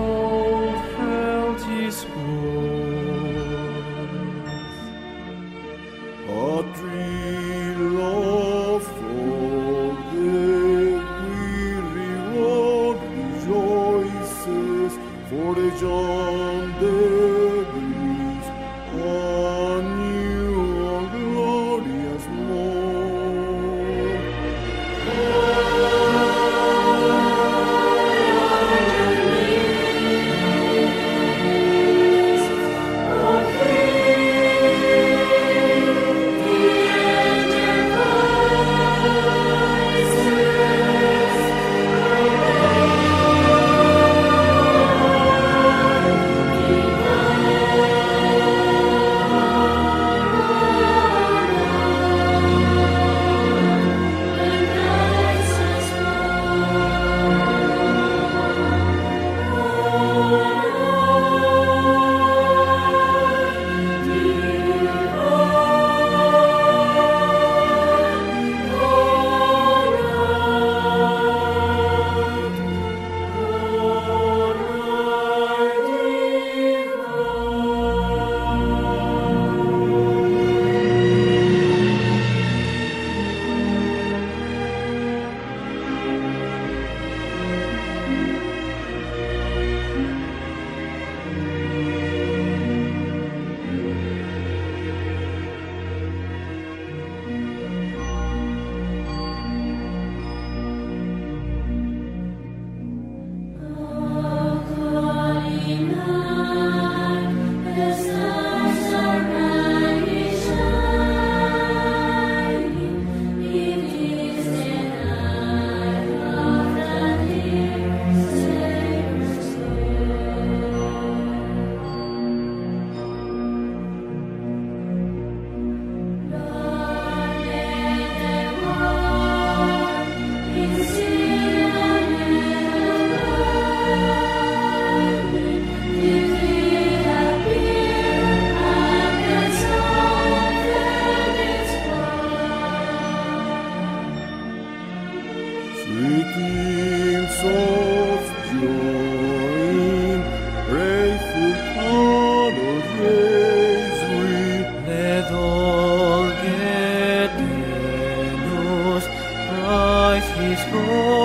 soul felt his 你错